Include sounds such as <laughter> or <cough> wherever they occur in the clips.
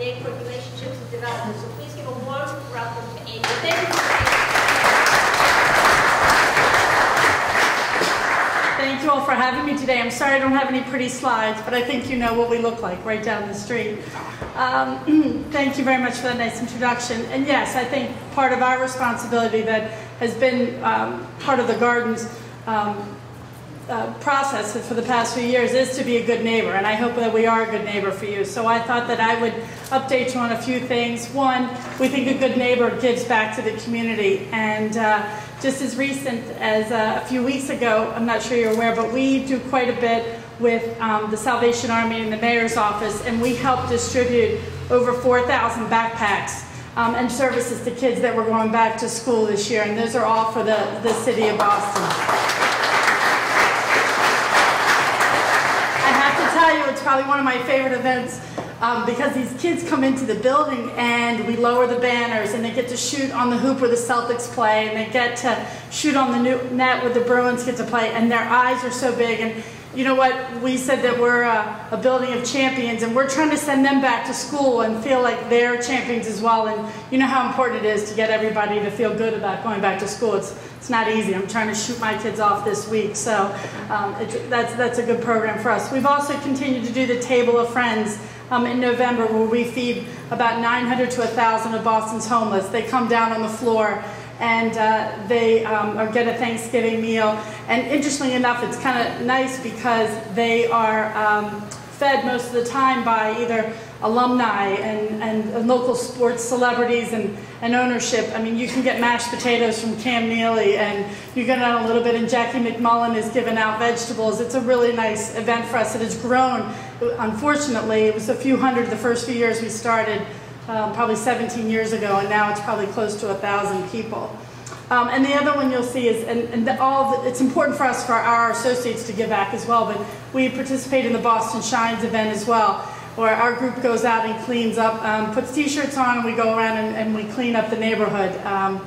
neighborhood relationships, and development. So please give a warm welcome to Amy. Thank you. Thank you all for having me today. I'm sorry I don't have any pretty slides, but I think you know what we look like right down the street. Um, <clears throat> thank you very much for that nice introduction. And yes, I think part of our responsibility that has been um, part of the garden's um, uh, process for the past few years is to be a good neighbor, and I hope that we are a good neighbor for you. So I thought that I would update you on a few things. One, we think a good neighbor gives back to the community, and uh, just as recent as uh, a few weeks ago, I'm not sure you're aware, but we do quite a bit with um, the Salvation Army and the mayor's office, and we help distribute over 4,000 backpacks um, and services to kids that were going back to school this year, and those are all for the, the city of Boston. I have probably one of my favorite events um, because these kids come into the building and we lower the banners and they get to shoot on the hoop where the Celtics play and they get to shoot on the net where the Bruins get to play and their eyes are so big. And you know what? We said that we're a, a building of champions and we're trying to send them back to school and feel like they're champions as well. And you know how important it is to get everybody to feel good about going back to school. It's it's not easy i'm trying to shoot my kids off this week so um, that's that's a good program for us we've also continued to do the table of friends um, in November where we feed about 900 to 1,000 of Boston's homeless. They come down on the floor and uh, they um, or get a Thanksgiving meal. And interestingly enough, it's kind of nice because they are um, fed most of the time by either alumni and, and local sports celebrities and, and ownership. I mean, you can get mashed potatoes from Cam Neely and you get out a little bit and Jackie MacMullan is giving out vegetables. It's a really nice event for us. It has grown. Unfortunately, it was a few hundred the first few years we started, um, probably 17 years ago, and now it's probably close to a thousand people. Um, and the other one you'll see is, and, and the, all the, it's important for us, for our associates to give back as well, but we participate in the Boston Shines event as well, where our group goes out and cleans up, um, puts t-shirts on, and we go around and, and we clean up the neighborhood. Um,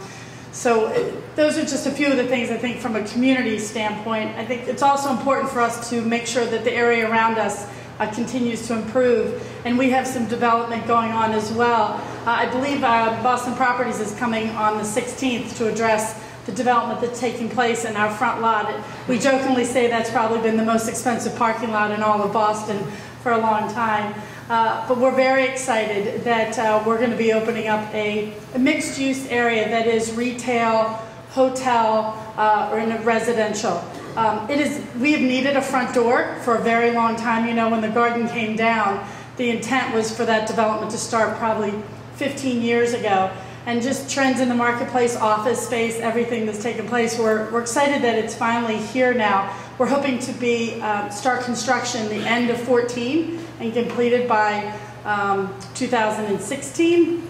so uh, those are just a few of the things I think from a community standpoint. I think it's also important for us to make sure that the area around us uh, continues to improve. And we have some development going on as well. Uh, I believe uh, Boston Properties is coming on the 16th to address the development that's taking place in our front lot. We jokingly say that's probably been the most expensive parking lot in all of Boston for a long time. Uh, but we're very excited that uh, we're going to be opening up a, a mixed-use area that is retail, hotel, uh, or in a residential. Um, it is, we have needed a front door for a very long time. You know, when the garden came down, the intent was for that development to start probably 15 years ago. And just trends in the marketplace, office space, everything that's taken place, we're, we're excited that it's finally here now. We're hoping to be um, start construction the end of 14 and completed by um, 2016.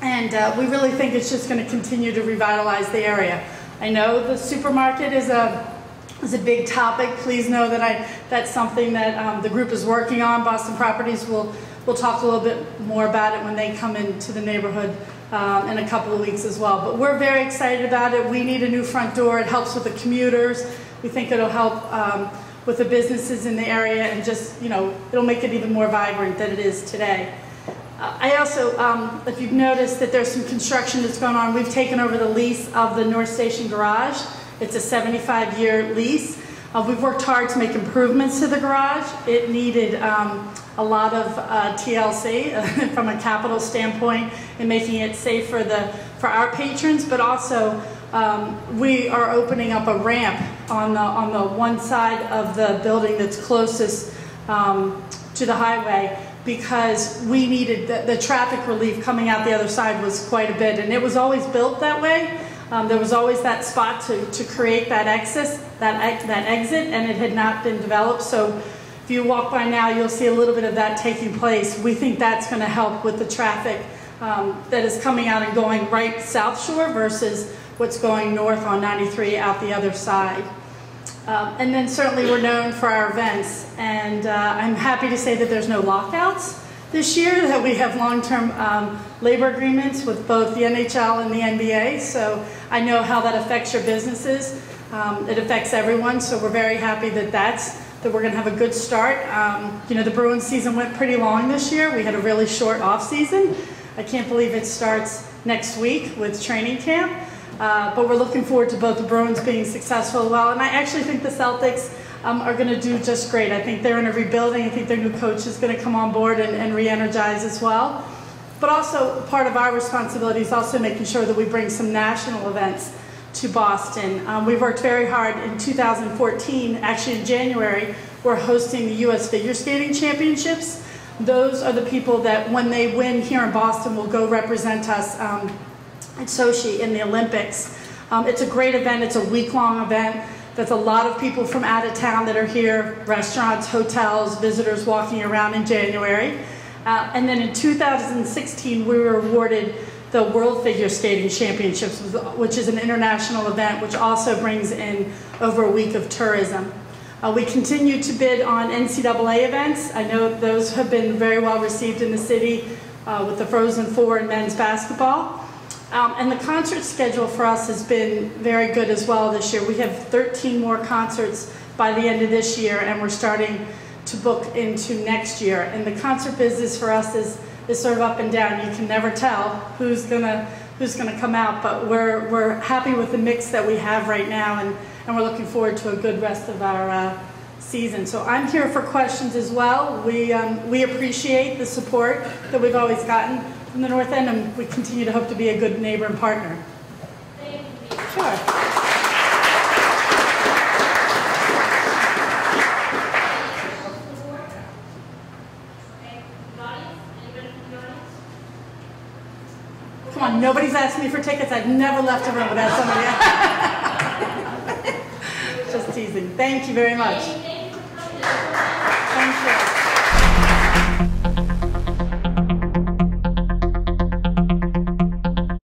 And uh, we really think it's just going to continue to revitalize the area. I know the supermarket is a is a big topic. Please know that I that's something that um, the group is working on. Boston Properties will will talk a little bit more about it when they come into the neighborhood um, in a couple of weeks as well. But we're very excited about it. We need a new front door. It helps with the commuters. We think it'll help um, with the businesses in the area and just you know it'll make it even more vibrant than it is today. Uh, I also, um, if you've noticed that there's some construction that's going on, we've taken over the lease of the North Station Garage. It's a 75-year lease. Uh, we've worked hard to make improvements to the garage. It needed um, a lot of uh, TLC <laughs> from a capital standpoint in making it safe for, the, for our patrons, but also um, we are opening up a ramp on the, on the one side of the building that's closest um, to the highway because we needed the, the traffic relief coming out the other side was quite a bit and it was always built that way um, there was always that spot to, to create that exit, that, that exit, and it had not been developed. So if you walk by now, you'll see a little bit of that taking place. We think that's going to help with the traffic um, that is coming out and going right South Shore versus what's going north on 93 out the other side. Um, and then certainly we're known for our events, and uh, I'm happy to say that there's no lockouts this year, that we have long-term um, labor agreements with both the NHL and the NBA, so I know how that affects your businesses. Um, it affects everyone, so we're very happy that that's, that we're gonna have a good start. Um, you know, the Bruins season went pretty long this year. We had a really short off-season. I can't believe it starts next week with training camp. Uh, but we're looking forward to both the Bruins being successful as well. And I actually think the Celtics um, are going to do just great. I think they're in a rebuilding. I think their new coach is going to come on board and, and re-energize as well. But also part of our responsibility is also making sure that we bring some national events to Boston. Um, we've worked very hard in 2014, actually in January, we're hosting the U.S. Figure Skating Championships. Those are the people that when they win here in Boston will go represent us um, at Sochi in the Olympics. Um, it's a great event, it's a week-long event. There's a lot of people from out of town that are here, restaurants, hotels, visitors walking around in January. Uh, and then in 2016, we were awarded the World Figure Skating Championships, which is an international event which also brings in over a week of tourism. Uh, we continue to bid on NCAA events. I know those have been very well received in the city uh, with the Frozen Four and men's basketball. Um, and the concert schedule for us has been very good as well this year. We have 13 more concerts by the end of this year, and we're starting to book into next year. And the concert business for us is, is sort of up and down. You can never tell who's gonna who's gonna come out, but we're we're happy with the mix that we have right now, and, and we're looking forward to a good rest of our uh, season. So I'm here for questions as well. We um, we appreciate the support that we've always gotten from the North End, and we continue to hope to be a good neighbor and partner. Thank you. Sure. asked me for tickets. I've never left a room without somebody else. <laughs> Just teasing. Thank you very much. Thank you.